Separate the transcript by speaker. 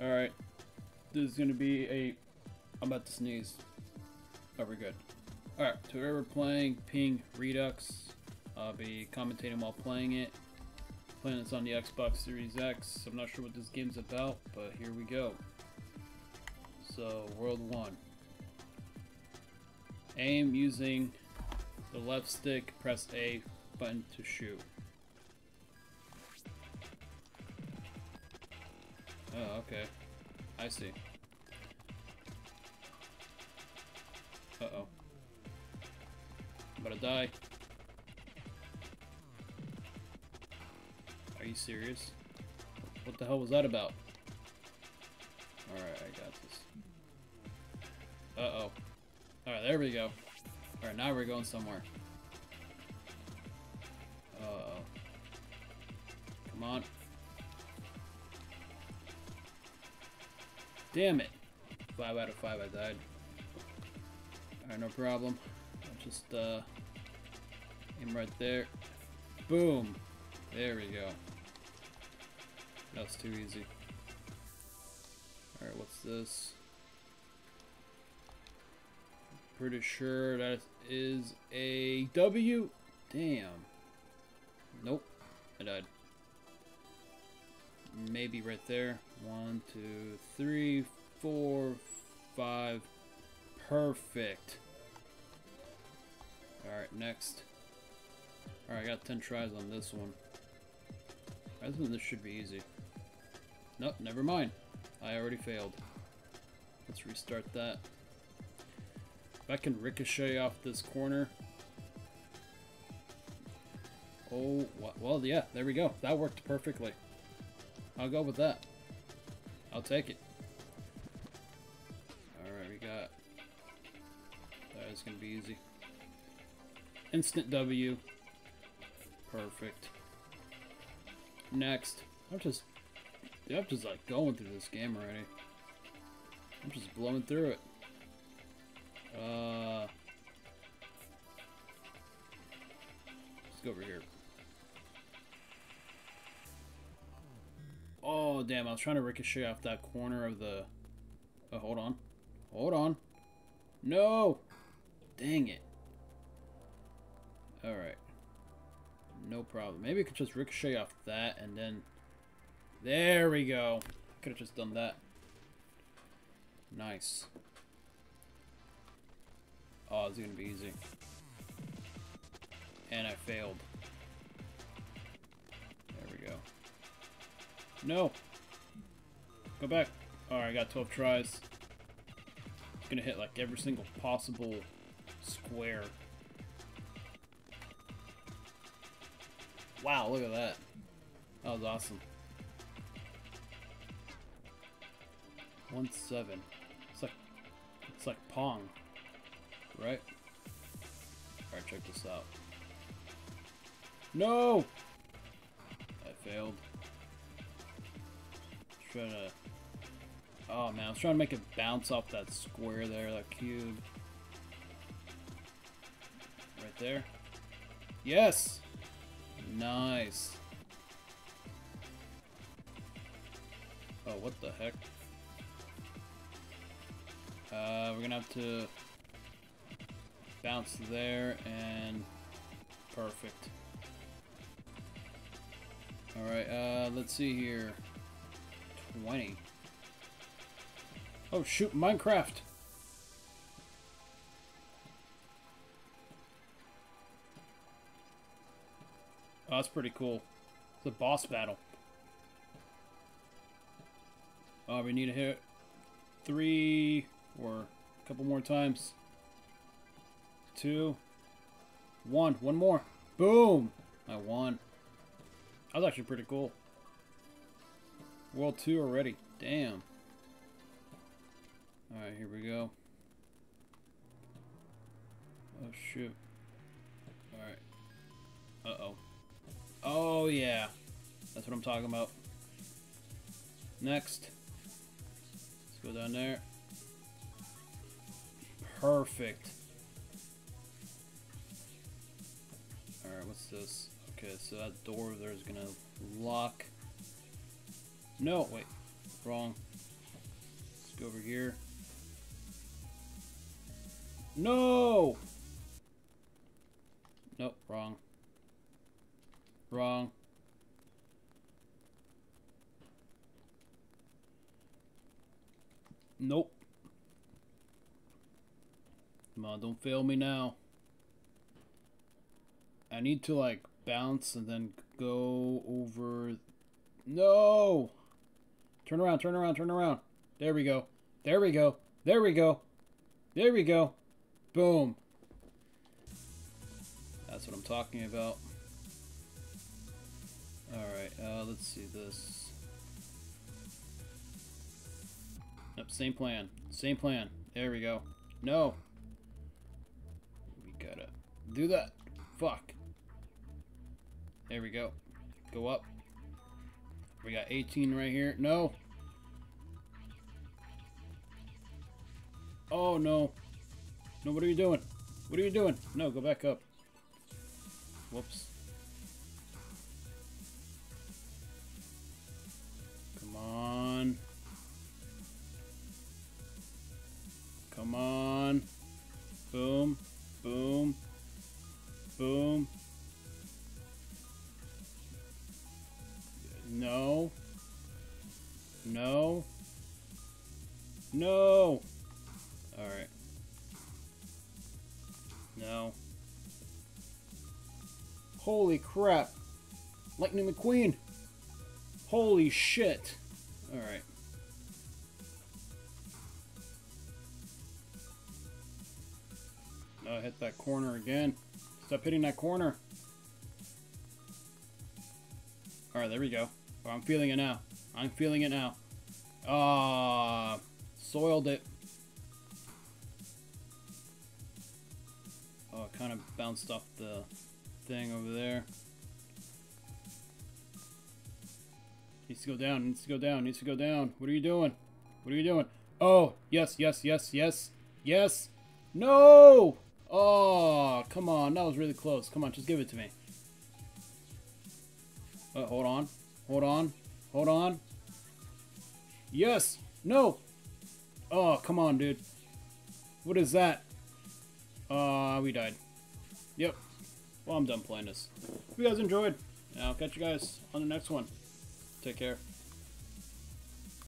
Speaker 1: Alright. This is gonna be a... I'm about to sneeze. Oh, we're good. Alright, to whoever playing Ping Redux, I'll be commentating while playing it. Playing this on the Xbox Series X. I'm not sure what this game's about, but here we go. So, World 1. Aim using the left stick, press A button to shoot. Oh, okay. I see. Uh-oh. I'm about to die. Are you serious? What the hell was that about? Alright, I got this. Uh-oh. Alright, there we go. Alright, now we're going somewhere. Uh-oh. Come on. Damn it. Five out of five, I died. Alright, no problem. I'll just, uh, aim right there. Boom! There we go. That's too easy. Alright, what's this? Pretty sure that is a W. Damn. Nope. I died. Maybe right there. One, two, three, four, five. Perfect. Alright, next. Alright, I got 10 tries on this one. I think this should be easy. Nope, never mind. I already failed. Let's restart that. If I can ricochet off this corner. Oh, well, yeah, there we go. That worked perfectly. I'll go with that. I'll take it. Alright, we got... That is going to be easy. Instant W. Perfect. Next. I'm just... I'm just like going through this game already. I'm just blowing through it. Uh... Let's go over here. Oh, damn, I was trying to ricochet off that corner of the... Oh, hold on. Hold on. No! Dang it. Alright. No problem. Maybe I could just ricochet off that and then... There we go. Could have just done that. Nice. Oh, it's gonna be easy. And I failed. There we go. No! Go back. Alright, I got 12 tries. Gonna hit like every single possible square. Wow, look at that. That was awesome. One seven. It's like it's like Pong. Right? Alright, check this out. No! I failed. Trying to Oh man, I was trying to make it bounce off that square there, that cube. Right there. Yes! Nice. Oh, what the heck? Uh, we're gonna have to bounce there and perfect. Alright, uh, let's see here. 20. Oh shoot, Minecraft! Oh, that's pretty cool. It's a boss battle. Oh, we need to hit three or a couple more times. Two. One. One more. Boom! I won. That was actually pretty cool. World 2 already. Damn. Alright, here we go. Oh, shoot. Alright. Uh-oh. Oh, yeah. That's what I'm talking about. Next. Let's go down there. Perfect. Alright, what's this? Okay, so that door there is gonna lock. No, wait. Wrong. Let's go over here. No! Nope, wrong. Wrong. Nope. Come on, don't fail me now. I need to like bounce and then go over. No! Turn around, turn around, turn around. There we go. There we go. There we go. There we go. Boom. That's what I'm talking about. Alright, uh, let's see this. Yep, same plan. Same plan. There we go. No. We gotta do that. Fuck. There we go. Go up. We got 18 right here. No. Oh, no. No, what are you doing? What are you doing? No, go back up. Whoops. Come on. Come on. Boom. Boom. Boom. No. No. Alright. No. Holy crap. Lightning McQueen. Holy shit. Alright. I hit that corner again. Stop hitting that corner. Alright, there we go. Oh, I'm feeling it now. I'm feeling it now. Ah, uh, soiled it. Oh, it kind of bounced off the thing over there. Needs to go down, needs to go down, needs to go down. What are you doing? What are you doing? Oh, yes, yes, yes, yes, yes. No! Oh, come on. That was really close. Come on, just give it to me. Uh, hold on. Hold on. Hold on. Yes! No! Oh, come on, dude. What is that? Uh, we died. Yep. Well, I'm done playing this. If you guys enjoyed, I'll catch you guys on the next one. Take care.